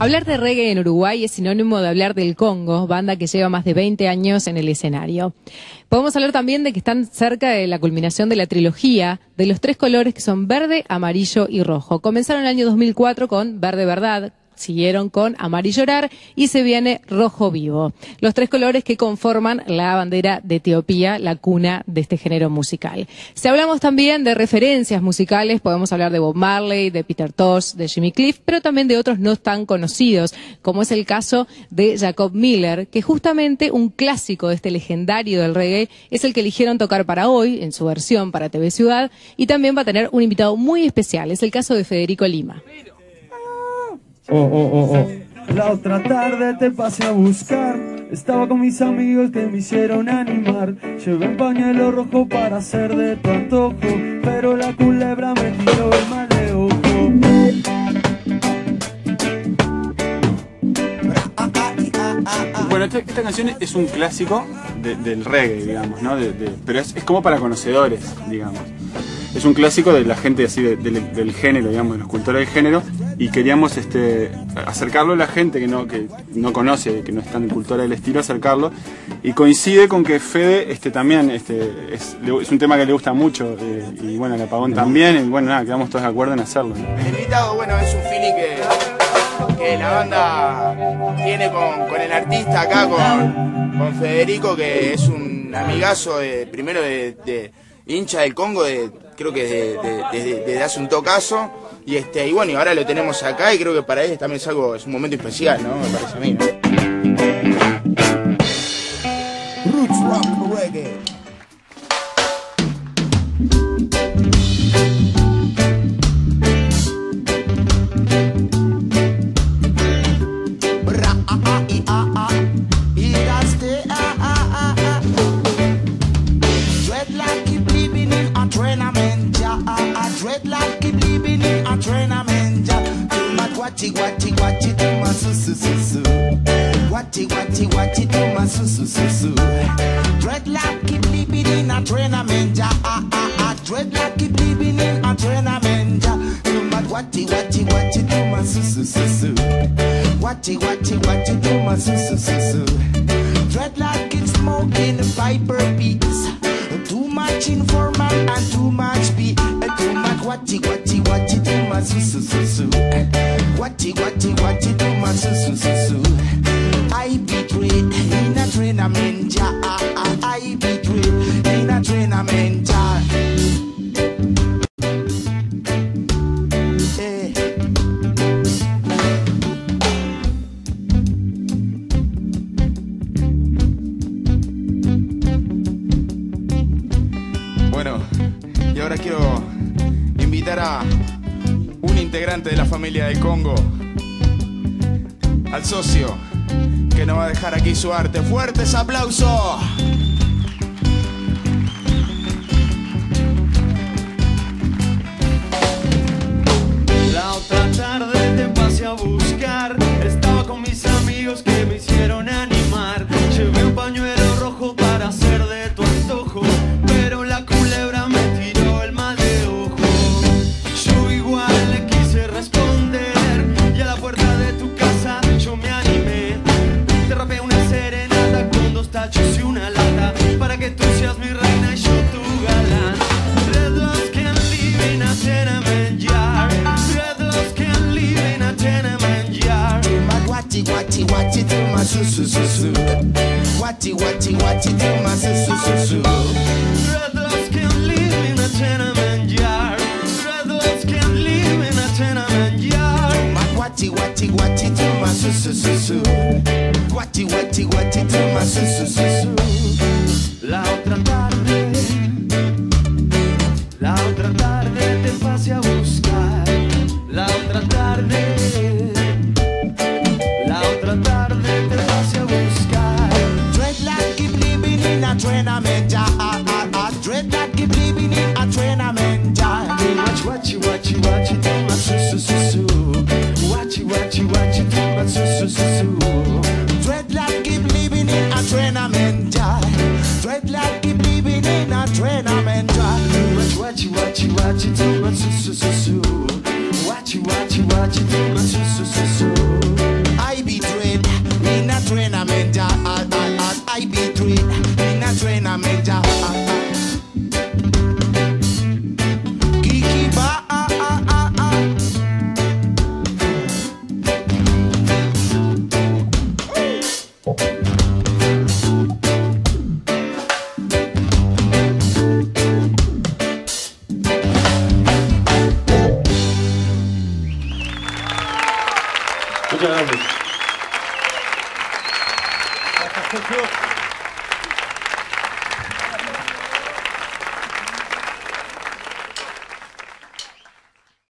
Hablar de reggae en Uruguay es sinónimo de hablar del Congo, banda que lleva más de 20 años en el escenario. Podemos hablar también de que están cerca de la culminación de la trilogía de los tres colores que son verde, amarillo y rojo. Comenzaron en el año 2004 con Verde Verdad, siguieron con Amarillo Llorar y se viene Rojo Vivo. Los tres colores que conforman la bandera de Etiopía, la cuna de este género musical. Si hablamos también de referencias musicales, podemos hablar de Bob Marley, de Peter Tosh, de Jimmy Cliff, pero también de otros no tan conocidos, como es el caso de Jacob Miller, que justamente un clásico de este legendario del reggae es el que eligieron tocar para hoy, en su versión para TV Ciudad, y también va a tener un invitado muy especial, es el caso de Federico Lima. Oh, oh, oh, oh. La otra tarde te pasé a buscar. Estaba con mis amigos que me hicieron animar. Llevé un pañuelo rojo para hacer de tu antojo. Pero la culebra me tiró el mal de ojo. Bueno, esta, esta canción es un clásico de- del reggae, digamos, ¿no? De- de- pero es, es como para conocedores, digamos. Es un clásico de la gente así de- del- del género, digamos, de los cultores del género, y queríamos este, acercarlo a la gente que no, que no conoce, que no es tan cultora del estilo, acercarlo. Y coincide con que Fede este, también este, es, un tema que le gusta mucho, eh, y bueno, el apagón también, y bueno, nada, quedamos todos de acuerdo en hacerlo. ¿no? El invitado, bueno, es un feeling que, que la banda tiene con, con el artista acá, con, con Federico, que es un amigazo de, primero de, de hincha del Congo, de, creo que desde de, desde- desde hace un tocazo. Y este, y bueno, y ahora lo tenemos acá y creo que para él también es algo, es un momento especial, ¿no? Me parece a mí. Roots Rock Reggae. Watchy, watchy, watchy, too much su, su, su, su. Watchy, watchy, watchy, too much su, su, su, su. Dreadlock keep living in a tournament, ja, ah, ah, ah. Dreadlock keep living in a tournament, ja. Too much watchy, watchy, watchy, too much su, su, su, su. Watchy, watchy, watchy, too much su, su, su, su. Dreadlock keep smoking fiber beats. Too much informal and too much beat. Too much watchy, watchy, su, su, su, su. I be great in a tournament, ja. ah, I be great in a tournament, ja. Eh. Bueno, y ahora quiero invitar a un integrante de la familia del Congo, al socio, que nos va a dejar aquí su arte. ¡Fuertes aplausos! Su, su, su, su. Watchy, watchy, watchy, too much su, su, su, su. Dreadlocks can live in a tenement yard. Dreadlocks can live in a tenement yard. Watchy, watchy, watchy, too much su, su, su, su. Watchy, watchy, watchy, too much su, su, su, su. La otra tarde, Dreadlock keep Gracias, Sergio.